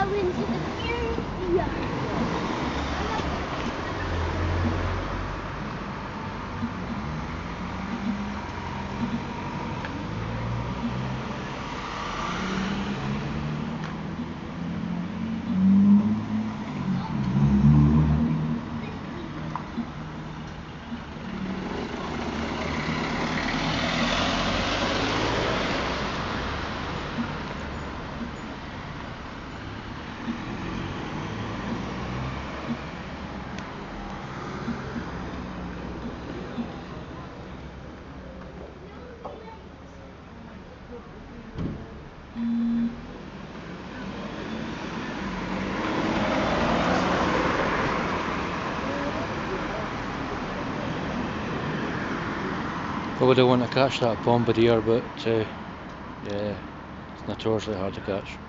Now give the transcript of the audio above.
Darwin's I have want to catch that bombardier, but uh, yeah, it's notoriously hard to catch.